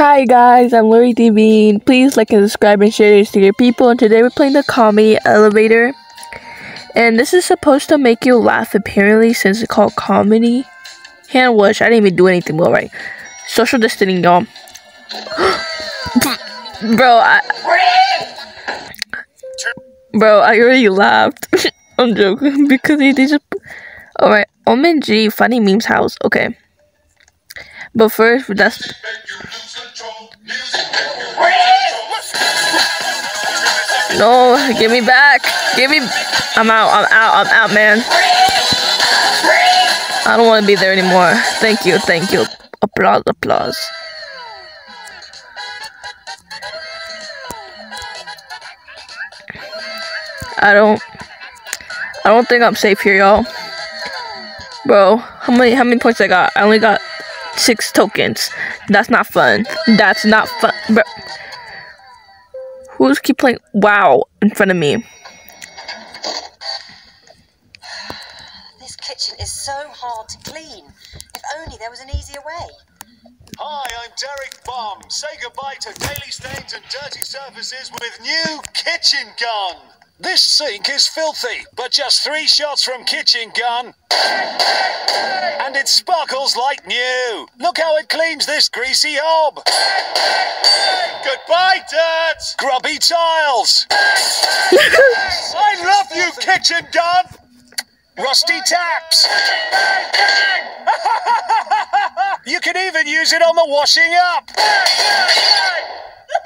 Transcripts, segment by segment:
Hi guys, I'm Lori TV. Please like and subscribe and share this to your people. And today we're playing the comedy elevator. And this is supposed to make you laugh apparently since it's called comedy. Hand wash, I didn't even do anything well right. Social distancing y'all. Bro, I Bro, I already laughed. I'm joking because he just Alright, Omen G funny memes house. Okay. But first that's Give me back. Give me. I'm out. I'm out. I'm out, man. I don't want to be there anymore. Thank you. Thank you. Applause. Applause. I don't. I don't think I'm safe here, y'all. Bro, how many how many points I got? I only got six tokens. That's not fun. That's not fun, bro. Who's keep playing WoW in front of me? This kitchen is so hard to clean. If only there was an easier way. Hi, I'm Derek Bum. Say goodbye to daily stains and dirty surfaces with new Kitchen Gun. This sink is filthy, but just three shots from Kitchen Gun. And it sparkles like new. Look how it cleans this greasy hob. Dirt. Grubby tiles. I love you, Kitchen Gun. Rusty taps. you can even use it on the washing up.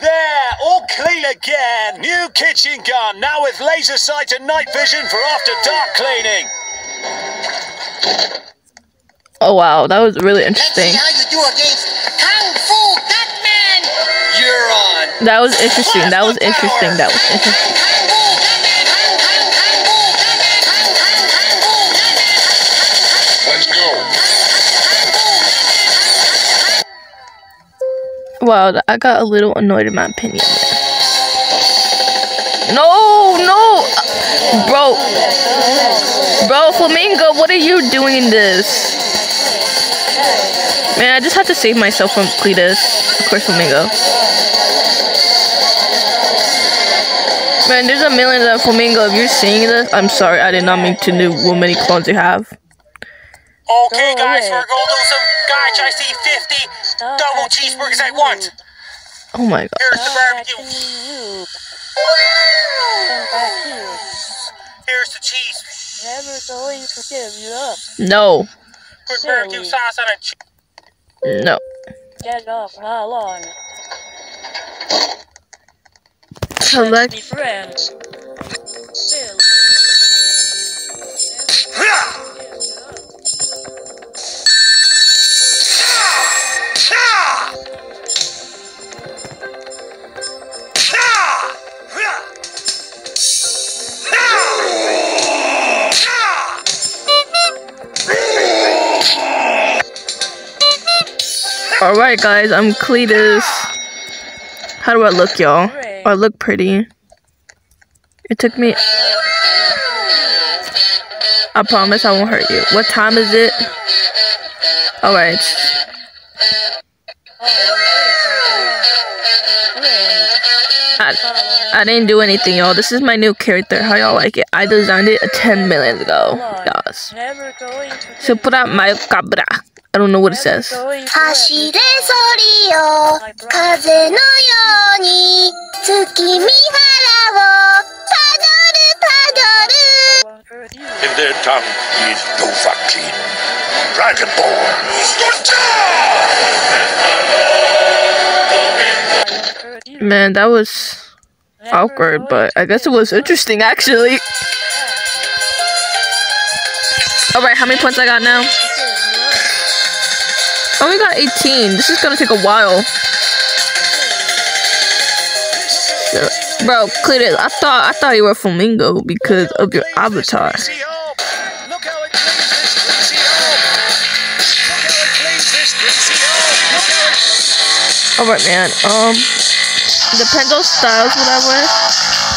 There, all clean again. New kitchen gun, now with laser sight and night vision for after dark cleaning. Oh wow, that was really Let's interesting. That was interesting. That was interesting. That was interesting. Wow, I got a little annoyed in my opinion. No, no, bro, bro, Flamingo, what are you doing in this? Man, I just have to save myself from Cletus. Of course, Flamingo. Man, there's a million of Flamingo. If you're seeing this, I'm sorry. I did not mean to do how many clones you have. Okay, guys, we're gonna do some Gotcha, I see 50 double cheeseburgers I want. Oh my god. Here's the barbecue. Here's the cheese. Never going to give you up. No, Put barbecue sauce on it. no. Get off how long? Friends. Still. Alright, guys, I'm Cletus. How do I look, y'all? I look pretty. It took me. I promise I won't hurt you. What time is it? Alright. I, I didn't do anything, y'all. This is my new character. How y'all like it? I designed it 10 minutes ago. Yes. So put out my cabra. I don't know what it says. In their tongue is Dovahkiin, Dragonborn. Man, that was awkward, but I guess it was interesting, actually. Alright, how many points I got now? I only got 18. This is gonna take a while. So- Bro, Cletus, I thought I thought you were Flamingo because of your avatar. Look how it cleans this greasy hob. Look how it cleans this greasy hob. Look how it Alright, man. Um, depends on styles, whatever.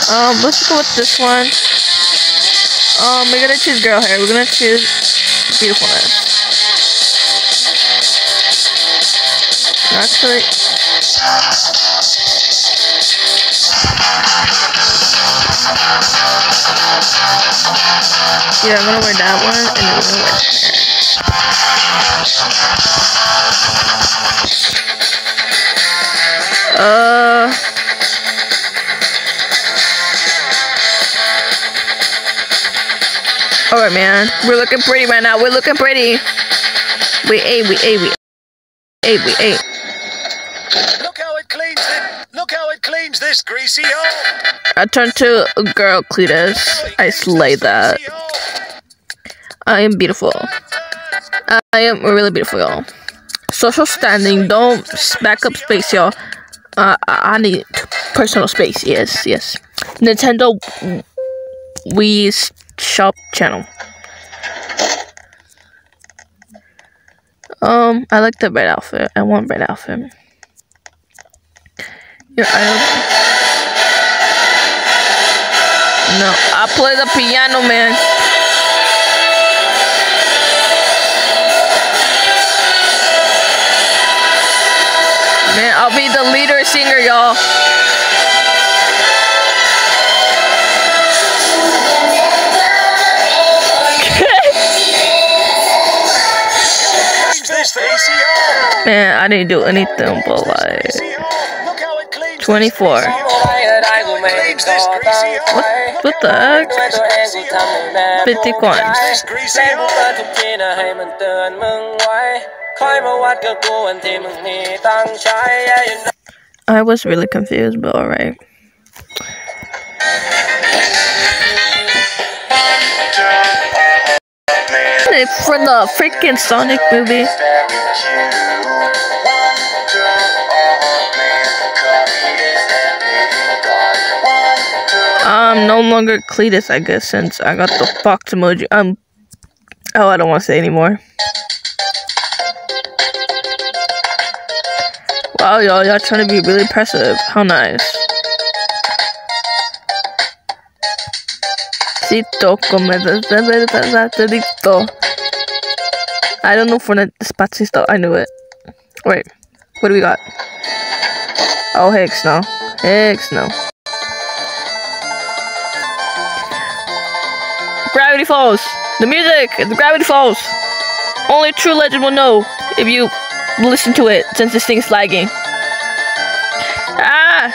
Um, let's go with this one. Um, we're gonna choose girl hair. We're gonna choose beautifulness. Actually, Yeah, I'm gonna wear that one and I'm gonna wear that. Uh Alright man. We're looking pretty right now. We're looking pretty. We ate, we ate, we ate, we ate. This. I turned to a girl, Cletus. I slay that. I am beautiful. I am really beautiful, y'all. Social standing. Don't back up space, y'all. Uh, I I need personal space. Yes, yes. Nintendo Wii Shop channel. Um, I like the red outfit. I want red outfit. Idol. No, I play the piano, man. Man, I'll be the leader singer, y'all. Cleans this greasy hole. Man, I didn't do anything but like 24. What, what the heck? 51. I was really confused, but alright. For the freaking Sonic movie. I'm no longer Cletus, I guess, since I got the fox emoji. Um, oh, I don't want to say anymore. Wow, y'all, y'all trying to be really impressive. How nice. Cito, come despacito. I don't know for the despacito. I knew it. Wait, what do we got? Oh, heck no. Heck no. Gravity Falls. The music. The Gravity Falls. Only a true legend will know if you listen to it since this thing's lagging. Ah!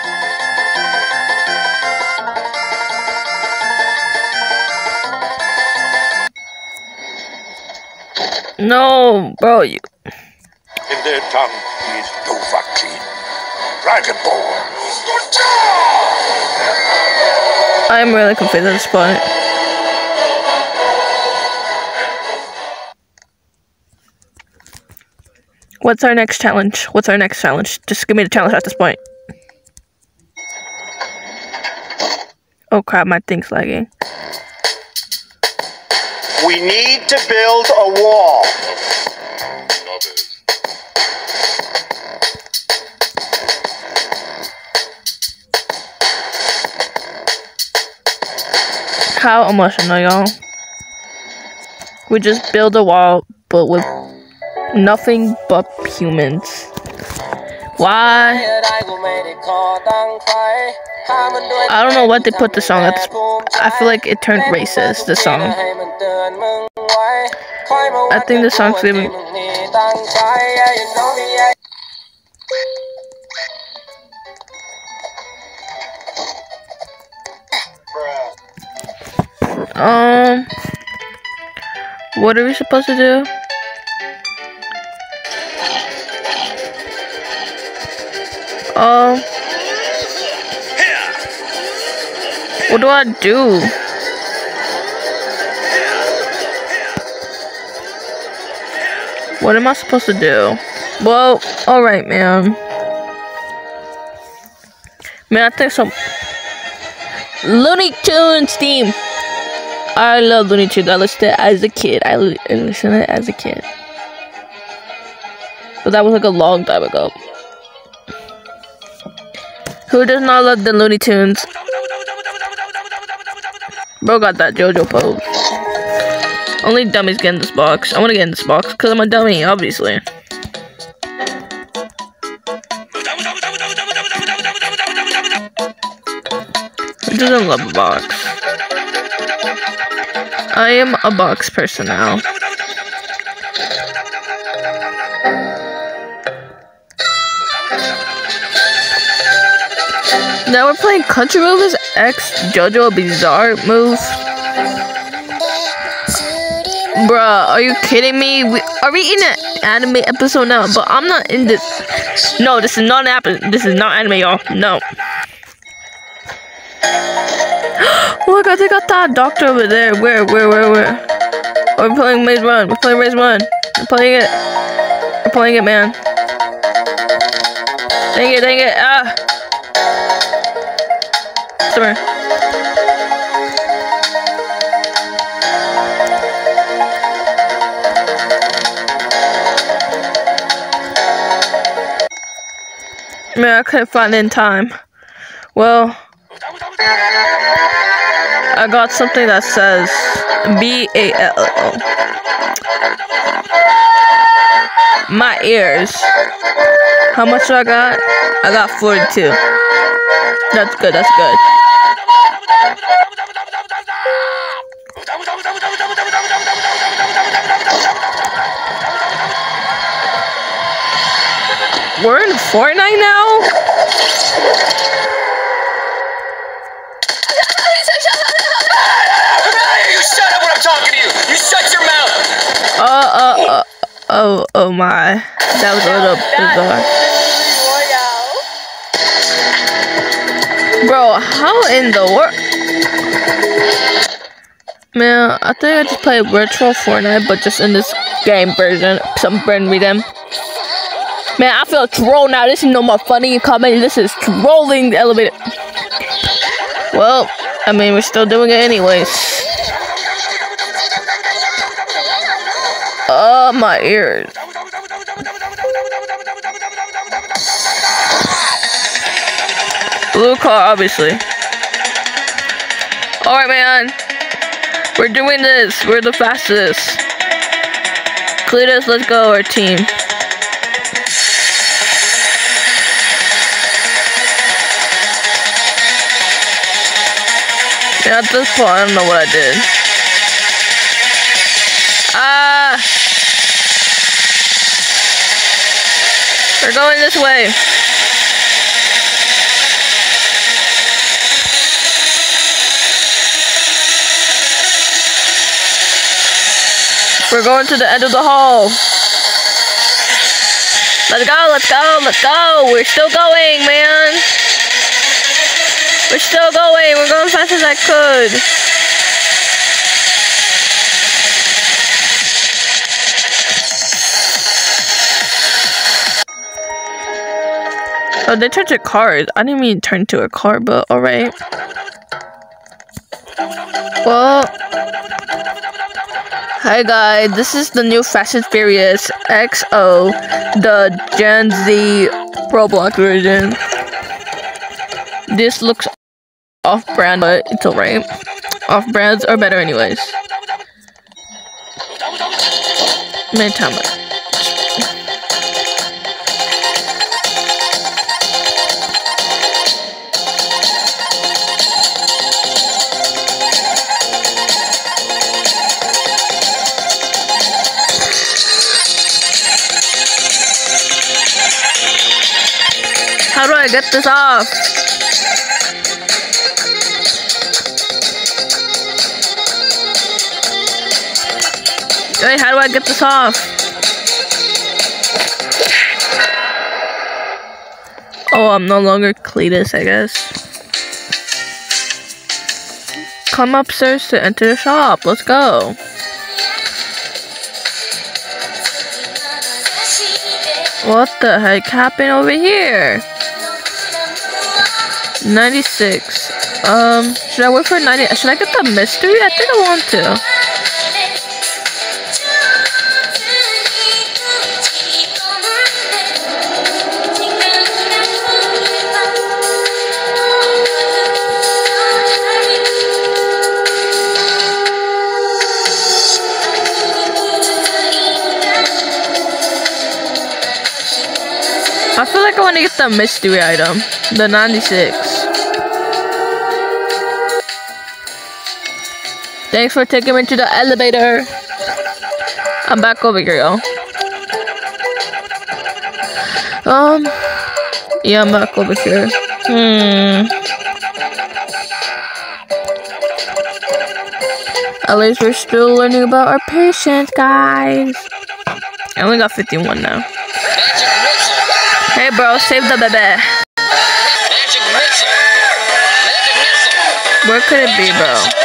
No, bro, you. In their tongue is Dovahkiin, Dragonborn. I'm really confused at this point. What's our next challenge? What's our next challenge? Just give me the challenge at this point. Oh crap, my thing's lagging. We need to build a wall. How emotional, y'all. We just build a wall, but with nothing but humans. Why? I don't know what they put the song at. I feel like it turned racist, the song. I think the song's giving. Um, what are we supposed to do? Um, what do I do? What am I supposed to do? Well, alright, man. Man, I think some Looney Tunes theme. I love Looney Tunes. I listened to it as a kid. I, li- I listened to it as a kid. But that was like a long time ago. Who does not love the Looney Tunes? Bro got that JoJo pose. Only dummies get in this box. I want to get in this box because I'm a dummy, obviously. Who doesn't love a box? I am a box person now. Now we're playing Country Rovers X JoJo Bizarre Move. Bruh, are you kidding me? We, are we in an anime episode now? But I'm not in this. No, this is not an app. This is not anime, y'all. No. oh my god, they got that doctor over there. Where, where, where, where? Oh, we're playing Maze Run. We're playing Maze Run. We're playing it. We're playing it, man. Dang it, dang it. Ah. Somewhere. Man, I couldn't find it in time. Well, I got something that says B A L. My ears. How much do I got? I got 42. That's good, that's good. We're in Fortnite now? You shut up when I'm talking to you! You shut your mouth! Uh, uh, uh, oh, oh my. That was a little bizarre. Bro, how in the world? Man, I think I just played virtual Fortnite, but just in this game version. Some burn me them. Man, I feel troll now. This is no more funny comment. This is trolling the elevator. Well, I mean, we're still doing it anyways. Oh, my ears. Blue car, obviously. Alright, man. We're doing this. We're the fastest. Cletus, let's go, our team. Yeah, at this point, I don't know what I did. Ah! We're going this way. We're going to the end of the hall. Let's go, let's go, let's go. We're still going, man. We're still going. We're going as fast as I could. Oh, they turned to cars. I didn't mean turn to a car, but alright. Well, hi guys. This is the new Fast Furious XO, the Gen Z Roblox version. This looks off-brand, but it's alright. Off-brands are better anyways. Man, time How do I get this off? Wait, how do I get this off? Oh, I'm no longer Cletus, I guess. Come upstairs to enter the shop. Let's go. What the heck happened over here? 96. Um, should I wait for 90? Should I get the mystery? I think I want to. I feel like I want to get the mystery item, the 96. Thanks for taking me to the elevator. I'm back over here, yo. Um, yeah, I'm back over here. Hmm. At least we're still learning about our patience, guys. I only got 51 now. Hey, bro, save the baby. Where could it be, bro?